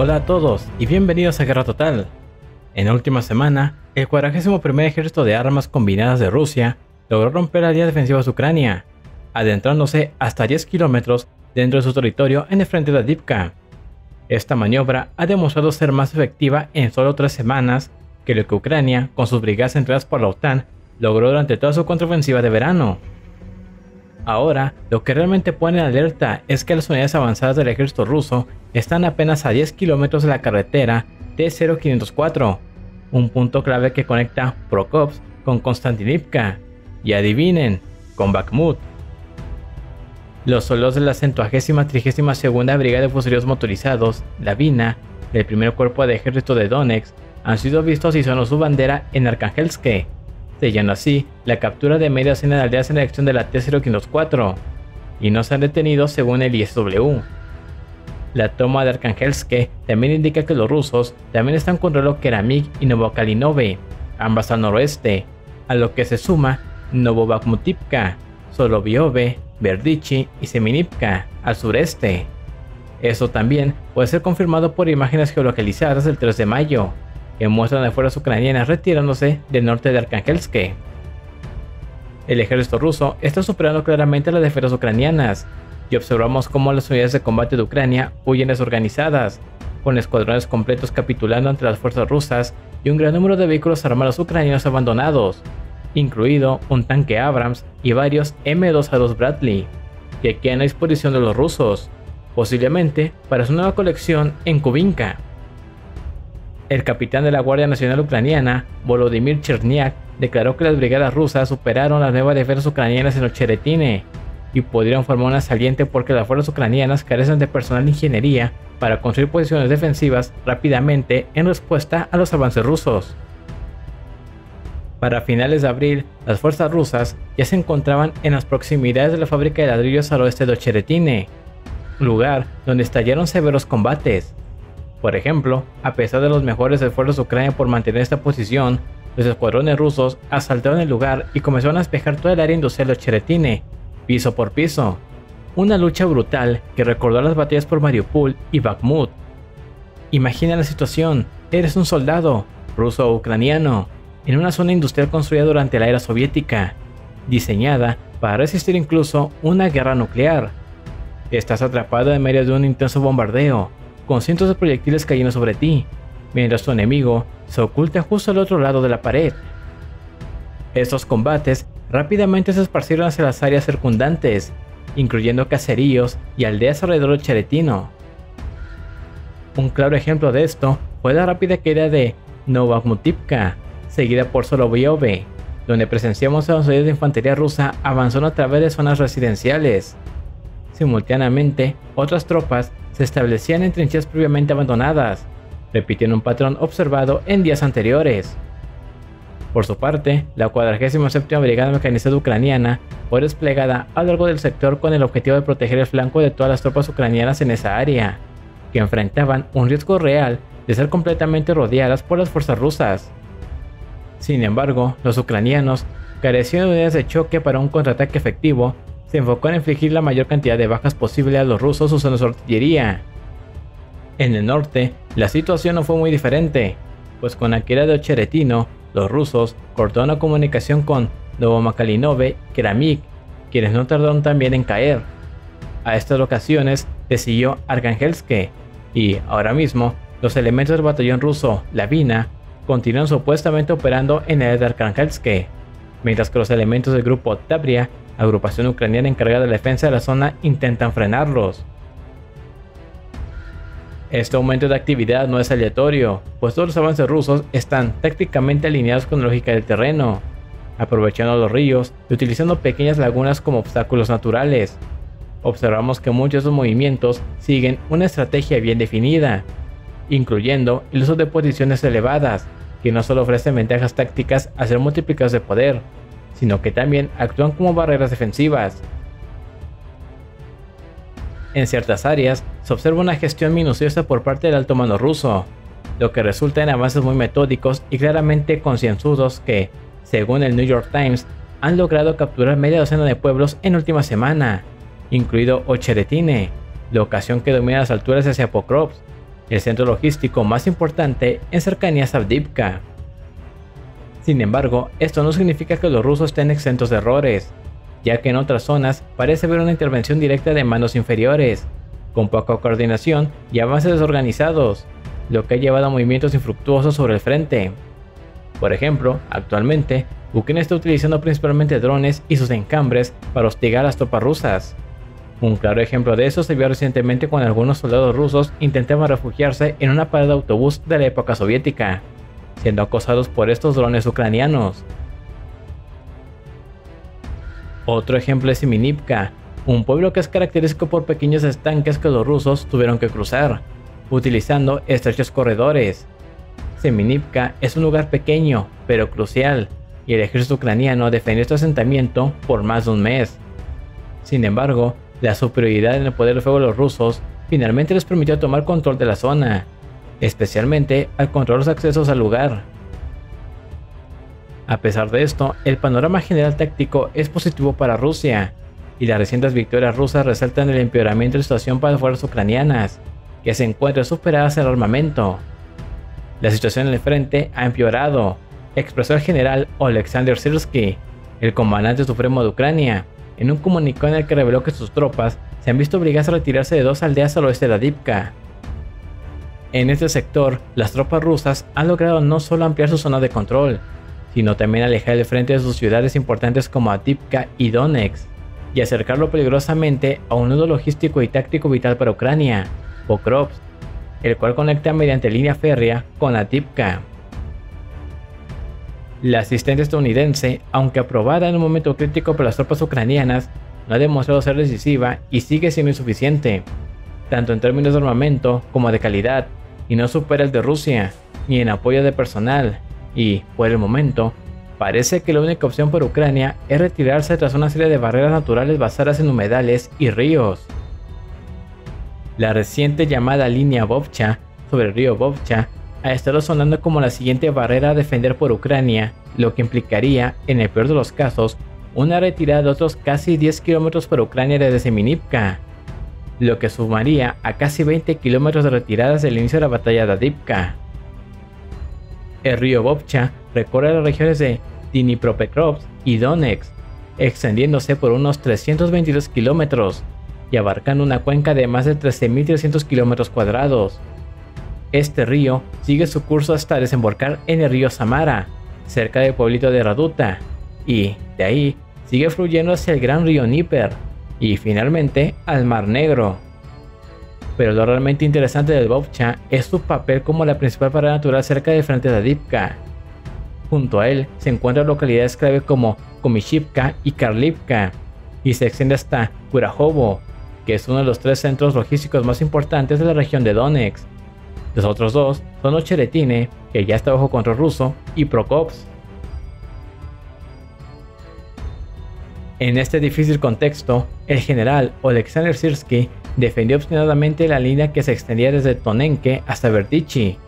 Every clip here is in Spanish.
Hola a todos y bienvenidos a Guerra Total. En la última semana, el 41 Ejército de Armas Combinadas de Rusia logró romper la línea defensiva de Ucrania, adentrándose hasta 10 kilómetros dentro de su territorio en el frente de Adivka. Esta maniobra ha demostrado ser más efectiva en solo tres semanas que lo que Ucrania, con sus brigadas entradas por la OTAN, logró durante toda su contraofensiva de verano. Ahora, lo que realmente pone en alerta es que las unidades avanzadas del ejército ruso están apenas a 10 kilómetros de la carretera T-0504, un punto clave que conecta Prokopsk con Konstantinivka, y adivinen, con Bakhmut. Los soldados de la 132 Brigada de Fusileros Motorizados, la VINA, del primer cuerpo de ejército de Donetsk, han sido vistos y sonó su bandera en Arkangelsk, sellando así la captura de media docena de aldeas en la dirección de la T-0504, y no se han detenido según el ISW. La toma de Arkangelsk también indica que los rusos también están con reloj Keramik y Novokalinove, ambas al noroeste, a lo que se suma Novobakhmutivka, Solovyove, Verdichi y Seminivka al sureste. Eso también puede ser confirmado por imágenes geolocalizadas del 3 de mayo, que muestran a fuerzas ucranianas retirándose del norte de Arkangelsk. El ejército ruso está superando claramente a las defensas ucranianas, y observamos cómo las unidades de combate de Ucrania huyen desorganizadas, con escuadrones completos capitulando ante las fuerzas rusas y un gran número de vehículos armados ucranianos abandonados, incluido un tanque Abrams y varios M2A2 Bradley, que quedan a disposición de los rusos, posiblemente para su nueva colección en Kubinka. El capitán de la Guardia Nacional Ucraniana, Volodymyr Cherniak, declaró que las brigadas rusas superaron las nuevas defensas ucranianas en Ocheretine y podrían formar una saliente porque las fuerzas ucranianas carecen de personal de ingeniería para construir posiciones defensivas rápidamente en respuesta a los avances rusos. Para finales de abril, las fuerzas rusas ya se encontraban en las proximidades de la fábrica de ladrillos al oeste de Ocheretine, lugar donde estallaron severos combates. Por ejemplo, a pesar de los mejores esfuerzos de Ucrania por mantener esta posición, los escuadrones rusos asaltaron el lugar y comenzaron a despejar toda el área industrial de Ocheretine, piso por piso. Una lucha brutal que recordó las batallas por Mariupol y Bakhmut. Imagina la situación, eres un soldado, ruso o ucraniano, en una zona industrial construida durante la era soviética, diseñada para resistir incluso una guerra nuclear. Estás atrapado en medio de un intenso bombardeo, con cientos de proyectiles cayendo sobre ti, mientras tu enemigo se oculta justo al otro lado de la pared. Estos combates rápidamente se esparcieron hacia las áreas circundantes, incluyendo caseríos y aldeas alrededor de Cheretino. Un claro ejemplo de esto fue la rápida caída de Novakhmutivka, seguida por Solovyove, donde presenciamos a los unidades de infantería rusa avanzando a través de zonas residenciales. Simultáneamente, otras tropas se establecían en trincheras previamente abandonadas, repitiendo un patrón observado en días anteriores. Por su parte, la 47 Brigada Mecanizada Ucraniana fue desplegada a lo largo del sector con el objetivo de proteger el flanco de todas las tropas ucranianas en esa área, que enfrentaban un riesgo real de ser completamente rodeadas por las fuerzas rusas. Sin embargo, los ucranianos, careciendo de unidades de choque para un contraataque efectivo, se enfocó en infligir la mayor cantidad de bajas posible a los rusos usando su artillería. En el norte, la situación no fue muy diferente, pues con la caída de Ocheretino, los rusos cortaron la comunicación con Novomacalinove y Keramik, quienes no tardaron también en caer. A estas locaciones se siguió Arkangelsk y, ahora mismo, los elementos del batallón ruso Lavina continúan supuestamente operando en el de Arkangelsk, mientras que los elementos del grupo Tabria, agrupación ucraniana encargada de la defensa de la zona, intentan frenarlos. Este aumento de actividad no es aleatorio, pues todos los avances rusos están tácticamente alineados con la lógica del terreno, aprovechando los ríos y utilizando pequeñas lagunas como obstáculos naturales. Observamos que muchos de sus movimientos siguen una estrategia bien definida, incluyendo el uso de posiciones elevadas, que no solo ofrecen ventajas tácticas a ser multiplicados de poder, sino que también actúan como barreras defensivas. En ciertas áreas se observa una gestión minuciosa por parte del alto mando ruso, lo que resulta en avances muy metódicos y claramente concienzudos que, según el New York Times, han logrado capturar media docena de pueblos en última semana, incluido Ocheretine, la ocasión que domina las alturas hacia Pokrovsk, el centro logístico más importante en cercanías a Avdivka. Sin embargo, esto no significa que los rusos estén exentos de errores, ya que en otras zonas parece haber una intervención directa de manos inferiores, con poca coordinación y avances desorganizados, lo que ha llevado a movimientos infructuosos sobre el frente. Por ejemplo, actualmente, Ucrania está utilizando principalmente drones y sus encambres para hostigar a las tropas rusas. Un claro ejemplo de eso se vio recientemente cuando algunos soldados rusos intentaban refugiarse en una parada de autobús de la época soviética, siendo acosados por estos drones ucranianos. Otro ejemplo es Siminivka, un pueblo que es característico por pequeños estanques que los rusos tuvieron que cruzar, utilizando estrechos corredores. Seminivka es un lugar pequeño, pero crucial, y el ejército ucraniano defendió este asentamiento por más de un mes. Sin embargo, la superioridad en el poder de fuego de los rusos finalmente les permitió tomar control de la zona, especialmente al controlar los accesos al lugar. A pesar de esto, el panorama general táctico es positivo para Rusia, y las recientes victorias rusas resaltan el empeoramiento de la situación para las fuerzas ucranianas, que se encuentran superadas en armamento. La situación en el frente ha empeorado, expresó el general Alexander Sirsky, el comandante supremo de Ucrania, en un comunicado en el que reveló que sus tropas se han visto obligadas a retirarse de dos aldeas al oeste de Adipka. En este sector, las tropas rusas han logrado no solo ampliar su zona de control, sino también alejar el frente de sus ciudades importantes como Adipka y Donetsk, y acercarlo peligrosamente a un nudo logístico y táctico vital para Ucrania, Pokrovsk, el cual conecta mediante línea férrea con Adipka. La asistente estadounidense, aunque aprobada en un momento crítico por las tropas ucranianas, no ha demostrado ser decisiva y sigue siendo insuficiente, tanto en términos de armamento como de calidad, y no supera el de Rusia, ni en apoyo de personal, y, por el momento, parece que la única opción para Ucrania es retirarse tras una serie de barreras naturales basadas en humedales y ríos. La reciente llamada línea Bovcha sobre el río Bovcha ha estado sonando como la siguiente barrera a defender por Ucrania, lo que implicaría, en el peor de los casos, una retirada de otros casi 10 kilómetros por Ucrania desde Seminivka, lo que sumaría a casi 20 kilómetros de retiradas del inicio de la batalla de Adipka. El río Bovcha recorre las regiones de Dnipropetrovsk y Donetsk, extendiéndose por unos 322 kilómetros y abarcando una cuenca de más de 13.300 kilómetros cuadrados. Este río sigue su curso hasta desembocar en el río Samara, cerca del pueblito de Raduta, y de ahí sigue fluyendo hacia el gran río Níper y finalmente al Mar Negro. Pero lo realmente interesante del Bovcha es su papel como la principal parada natural cerca del frente de Adipka. Junto a él se encuentran localidades clave como Komishivka y Karlivka, y se extiende hasta Kurahovo, que es uno de los tres centros logísticos más importantes de la región de Donetsk. Los otros dos son Ocheretine, que ya está bajo control ruso, y Prokopsk. En este difícil contexto, el general Alexander Sirsky defendió obstinadamente la línea que se extendía desde Tonenke hasta Vertichi,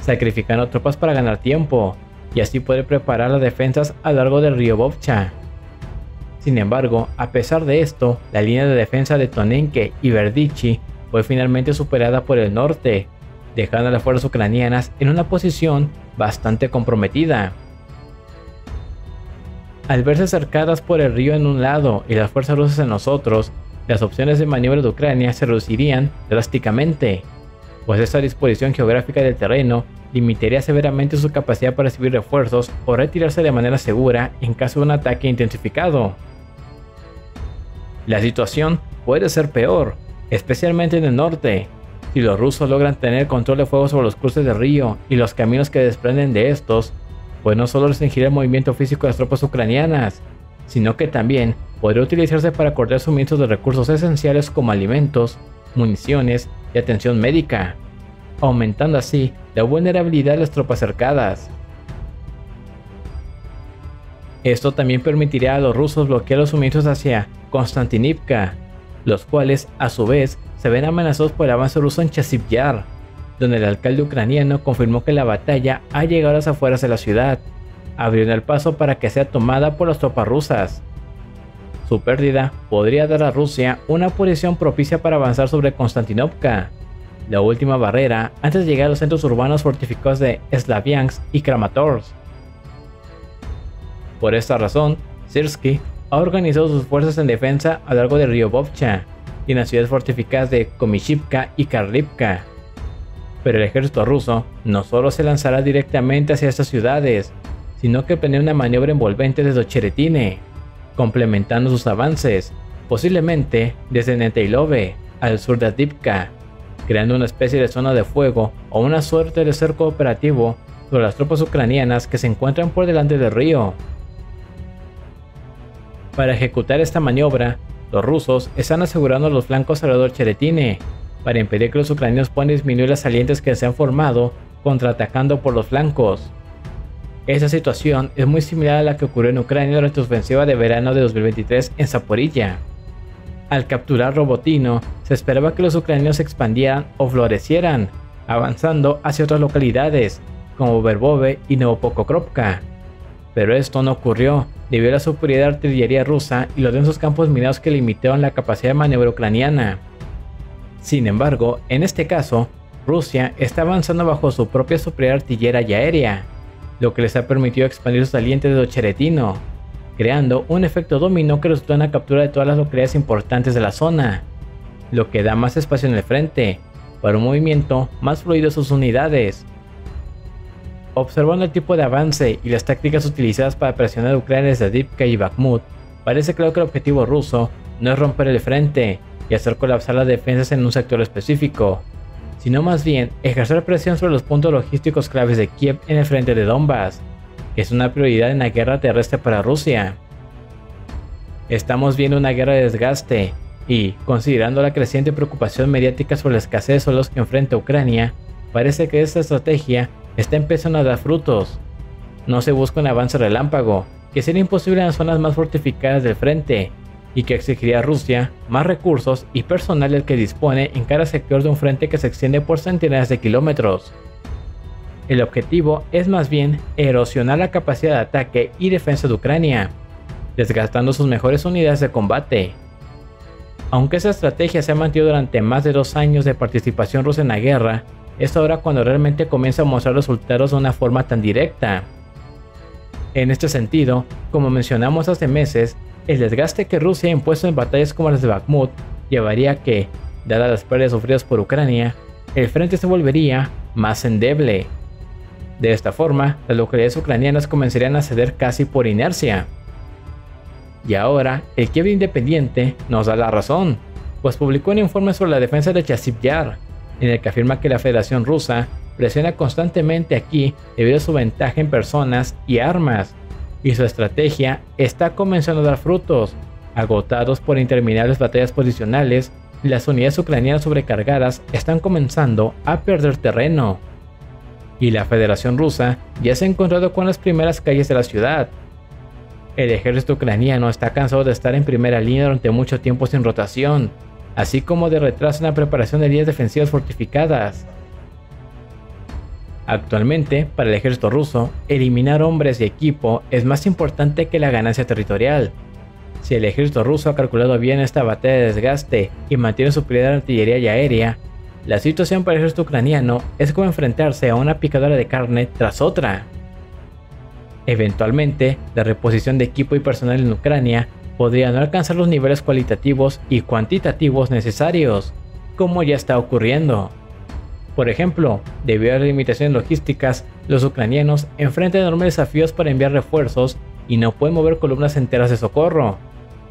sacrificando tropas para ganar tiempo y así poder preparar las defensas a lo largo del río Bovcha. Sin embargo, a pesar de esto, la línea de defensa de Tonenke y Verdichi fue finalmente superada por el norte, dejando a las fuerzas ucranianas en una posición bastante comprometida. Al verse cercadas por el río en un lado y las fuerzas rusas en los otros, las opciones de maniobra de Ucrania se reducirían drásticamente, pues esta disposición geográfica del terreno limitaría severamente su capacidad para recibir refuerzos o retirarse de manera segura en caso de un ataque intensificado. La situación puede ser peor, especialmente en el norte. Si los rusos logran tener control de fuego sobre los cruces del río y los caminos que desprenden de estos, pues no solo restringirá el movimiento físico de las tropas ucranianas, sino que también podría utilizarse para cortar suministros de recursos esenciales como alimentos, municiones y atención médica, aumentando así la vulnerabilidad de las tropas cercadas. Esto también permitiría a los rusos bloquear los suministros hacia Konstantinivka, los cuales a su vez se ven amenazados por el avance ruso en Chasiv donde el alcalde ucraniano confirmó que la batalla ha llegado a las afueras de la ciudad, abriendo el paso para que sea tomada por las tropas rusas. Su pérdida podría dar a Rusia una posición propicia para avanzar sobre Konstantinovka, la última barrera antes de llegar a los centros urbanos fortificados de Slaviansk y Kramatorsk. Por esta razón, Sirsky ha organizado sus fuerzas en defensa a lo largo del río Bovcha y en las ciudades fortificadas de Komishivka y Karlivka. Pero el ejército ruso no solo se lanzará directamente hacia estas ciudades, sino que planea una maniobra envolvente desde Cheretine, complementando sus avances, posiblemente desde Neteilove, al sur de Adipka, creando una especie de zona de fuego o una suerte de cerco operativo sobre las tropas ucranianas que se encuentran por delante del río. Para ejecutar esta maniobra, los rusos están asegurando los flancos alrededor Cheretine, para impedir que los ucranianos puedan disminuir las salientes que se han formado contraatacando por los flancos. Esta situación es muy similar a la que ocurrió en Ucrania durante su ofensiva de verano de 2023 en Zaporilla. Al capturar Robotino, se esperaba que los ucranianos se expandieran o florecieran, avanzando hacia otras localidades, como Verbove y Novopokrovka. Pero esto no ocurrió, debido a la superioridad de artillería rusa y los densos campos minados que limitaron la capacidad de maniobra ucraniana. Sin embargo, en este caso, Rusia está avanzando bajo su propia superioridad artillería y aérea, lo que les ha permitido expandir sus salientes de Ocheretino, creando un efecto dominó que resultó en la captura de todas las localidades importantes de la zona, lo que da más espacio en el frente, para un movimiento más fluido de sus unidades. Observando el tipo de avance y las tácticas utilizadas para presionar a Ucrania desde Dipka y Bakhmut, parece claro que el objetivo ruso no es romper el frente y hacer colapsar las defensas en un sector específico, sino más bien ejercer presión sobre los puntos logísticos claves de Kiev en el frente de Donbass, que es una prioridad en la guerra terrestre para Rusia. Estamos viendo una guerra de desgaste y, considerando la creciente preocupación mediática sobre la escasez de suelos que enfrenta Ucrania, parece que esta estrategia está empezando a dar frutos. No se busca un avance relámpago, que sería imposible en las zonas más fortificadas del frente, y que exigiría a Rusia más recursos y personal del que dispone en cada sector de un frente que se extiende por centenares de kilómetros. El objetivo es más bien erosionar la capacidad de ataque y defensa de Ucrania, desgastando sus mejores unidades de combate. Aunque esa estrategia se ha mantenido durante más de dos años de participación rusa en la guerra, es ahora cuando realmente comienza a mostrar resultados de una forma tan directa. En este sentido, como mencionamos hace meses, el desgaste que Rusia ha impuesto en batallas como las de Bakhmut llevaría a que, dadas las pérdidas sufridas por Ucrania, el frente se volvería más endeble. De esta forma, las localidades ucranianas comenzarían a ceder casi por inercia. Y ahora, el Kiev Independiente nos da la razón, pues publicó un informe sobre la defensa de Chasiv Yar, en el que afirma que la Federación Rusa presiona constantemente aquí debido a su ventaja en personas y armas, y su estrategia está comenzando a dar frutos. Agotados por interminables batallas posicionales, las unidades ucranianas sobrecargadas están comenzando a perder terreno. Y la Federación Rusa ya se ha encontrado con las primeras calles de la ciudad. El ejército ucraniano está cansado de estar en primera línea durante mucho tiempo sin rotación, así como de retraso en la preparación de líneas defensivas fortificadas. Actualmente, para el ejército ruso, eliminar hombres y equipo es más importante que la ganancia territorial. Si el ejército ruso ha calculado bien esta batalla de desgaste y mantiene su prioridad de artillería y aérea, la situación para el ejército ucraniano es como enfrentarse a una picadora de carne tras otra. Eventualmente, la reposición de equipo y personal en Ucrania podría no alcanzar los niveles cualitativos y cuantitativos necesarios, como ya está ocurriendo. Por ejemplo, debido a las limitaciones logísticas, los ucranianos enfrentan enormes desafíos para enviar refuerzos y no pueden mover columnas enteras de socorro,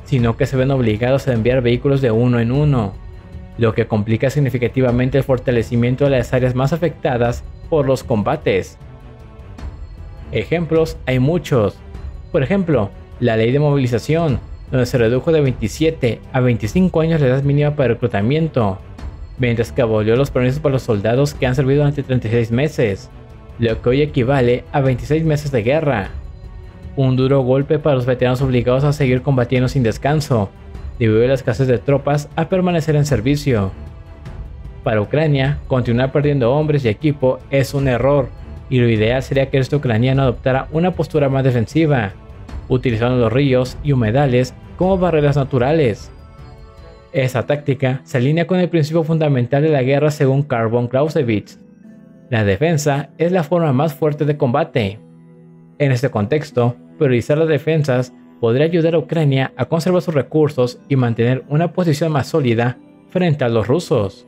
sino que se ven obligados a enviar vehículos de uno en uno, lo que complica significativamente el fortalecimiento de las áreas más afectadas por los combates. Ejemplos hay muchos. Por ejemplo, la ley de movilización, donde se redujo de 27 a 25 años la edad mínima para reclutamiento, mientras que abolió los permisos para los soldados que han servido durante 36 meses, lo que hoy equivale a 26 meses de guerra. Un duro golpe para los veteranos obligados a seguir combatiendo sin descanso, debido a la escasez de tropas a permanecer en servicio. Para Ucrania, continuar perdiendo hombres y equipo es un error, y lo ideal sería que este ucraniano adoptara una postura más defensiva, utilizando los ríos y humedales como barreras naturales. Esa táctica se alinea con el principio fundamental de la guerra según Karl von Clausewitz. La defensa es la forma más fuerte de combate. En este contexto, priorizar las defensas podría ayudar a Ucrania a conservar sus recursos y mantener una posición más sólida frente a los rusos.